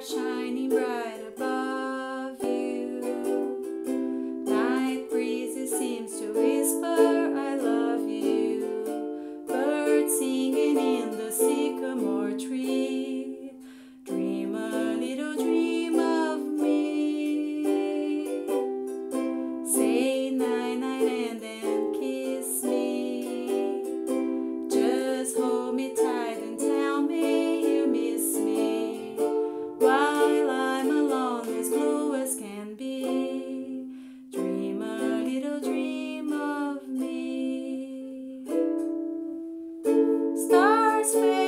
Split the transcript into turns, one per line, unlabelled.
star shining bright above. Christmas.